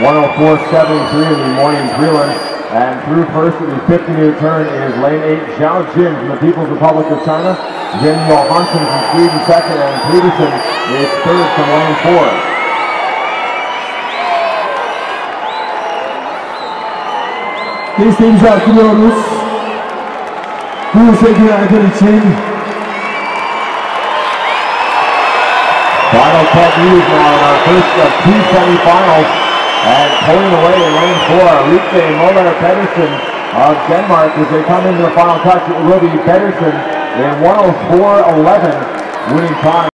104.73 in the morning prelim. And through first at the 50 meter turn is lane eight, Zhao Jin from the People's Republic of China. Jennie Johansson from Sweden second, and Pedersen is third from lane four. Desteğimizi artırıyoruz. Bu sevgili aydın için Final 10 meters now in our first of two semifinals. And pulling away in lane four, Rikke Moller Pedersen of Denmark as they come into the final touch. It will be Pedersen in 104.11 winning time.